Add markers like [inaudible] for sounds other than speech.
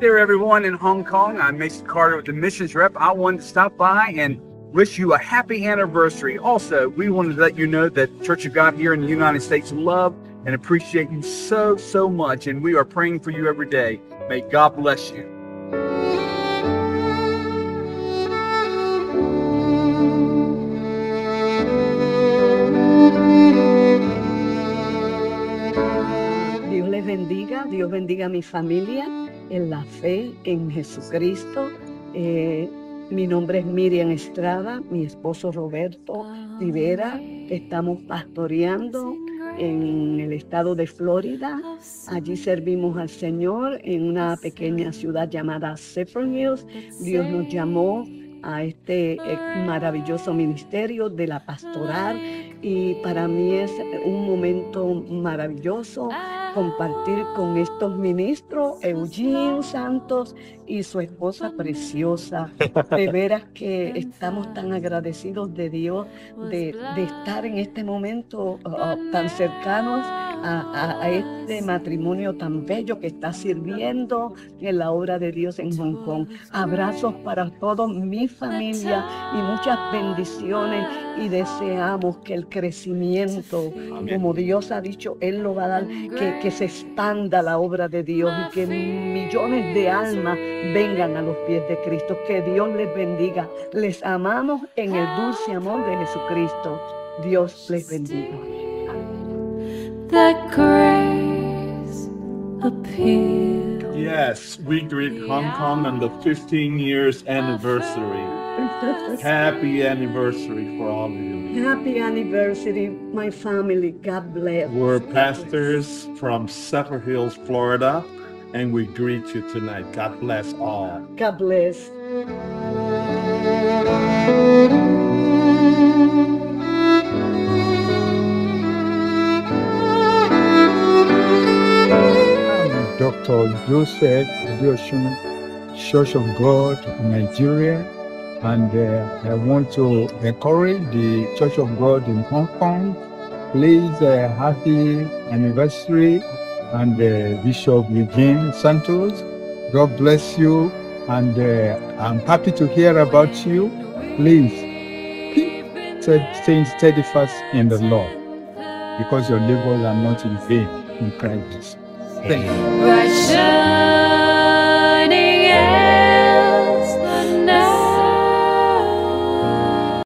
there, everyone in Hong Kong. I'm Mason Carter with the Missions Rep. I wanted to stop by and wish you a happy anniversary. Also, we wanted to let you know that Church of God here in the United States love and appreciate you so, so much. And we are praying for you every day. May God bless you. Dios les bendiga, Dios bendiga a mi familia en la fe en Jesucristo. Eh, mi nombre es Miriam Estrada, mi esposo Roberto Rivera. Estamos pastoreando en el estado de Florida. Allí servimos al Señor en una pequeña ciudad llamada Saffron Hills. Dios nos llamó a este eh, maravilloso ministerio de la pastoral y para mí es un momento maravilloso compartir con estos ministros, Eugene Santos y su esposa preciosa. De veras que [laughs] estamos tan agradecidos de Dios de, de estar en este momento uh, tan cercanos a, a, este matrimonio tan bello que está sirviendo en la obra de Dios en Hong Kong. Abrazos para toda mi familia y muchas bendiciones y deseamos que el crecimiento, como Dios ha dicho, Él lo va a dar, que, que se expanda la obra de Dios y que millones de almas vengan a los pies de Cristo. Que Dios les bendiga. Les amamos en el dulce amor de Jesucristo. Dios les bendiga. That grace appear. Yes, we greet Hong Kong on the 15 years anniversary. Happy anniversary for all of you. Happy anniversary, my family. God bless. We're pastors from Zephyrhills, Florida, and we greet you tonight. God bless all. God bless. Dr. Joseph Adioshun, Church of God, Nigeria, and uh, I want to encourage the Church of God in Hong Kong. Please, uh, happy anniversary, and uh, Bishop Eugene Santos. God bless you, and uh, I'm happy to hear about you. Please, keep staying steadfast in the Lord, because your labors are not in vain in Christ. Bright shine.